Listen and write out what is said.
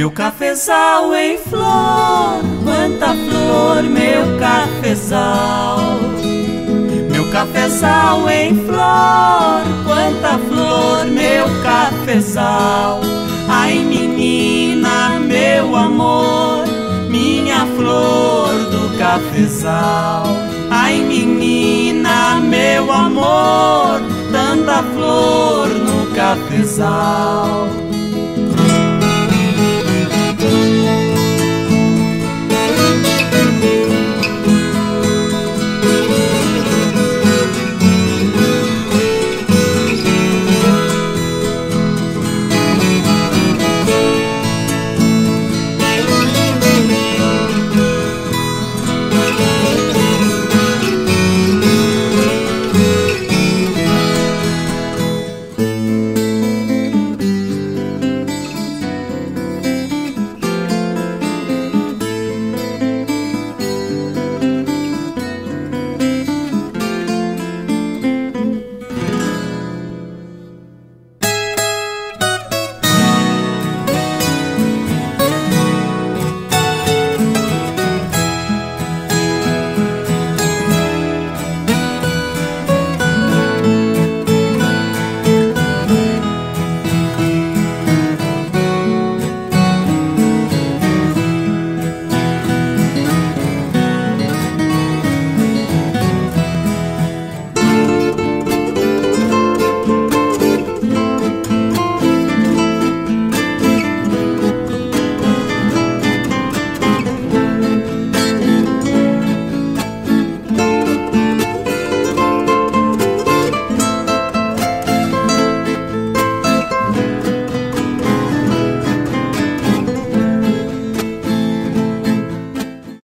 Meu cafezal em flor, quanta flor, meu cafezal. Meu cafezal em flor, quanta flor, meu cafezal. Ai menina, meu amor, minha flor do cafezal. Ai menina, meu amor, tanta flor no cafezal.